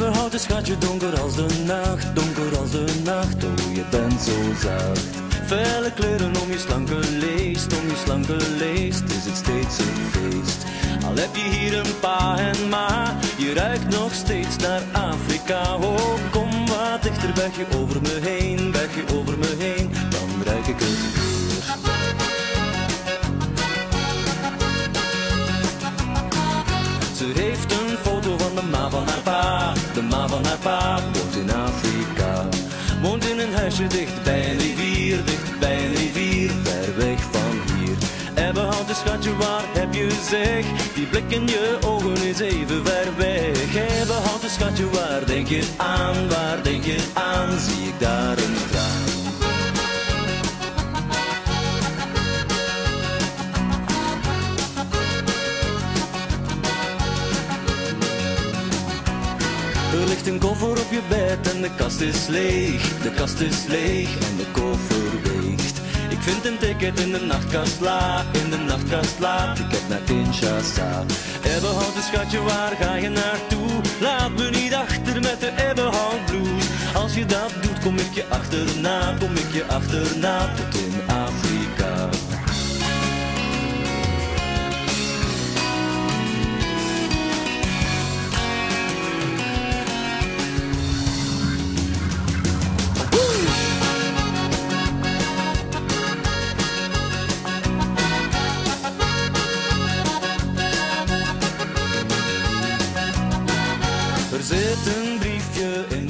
houten schatje, donker als de nacht, donker als de nacht. Oh, je bent zo zacht. Felle kleuren om je slanke leest, om je slanke leest, is het steeds een feest. Al heb je hier een pa en ma, je ruikt nog steeds naar Afrika. Oh, kom wat dichter, weg je over me heen, weg je over me heen, dan ruik ik het weer. Ze heeft Huisje dicht bij een rivier, dicht bij een rivier, ver weg van hier. Ebbenhouten schatje, waar heb je zeg? Die blik in je ogen is even ver weg. Ebbenhouten schatje, waar denk je aan? Waar denk je aan? Zie ik daar Er ligt een koffer op je bed en de kast is leeg. De kast is leeg en de koffer weegt. Ik vind een ticket in de nachtkast la, in de nachtkast la. Ticket naar Kinshasa. Ebbenhouten schatje, waar ga je naartoe? Laat me niet achter met de Ebbenhout blues. Als je dat doet, kom ik je achterna, kom ik je achterna tot in Afrika. Er zit een briefje in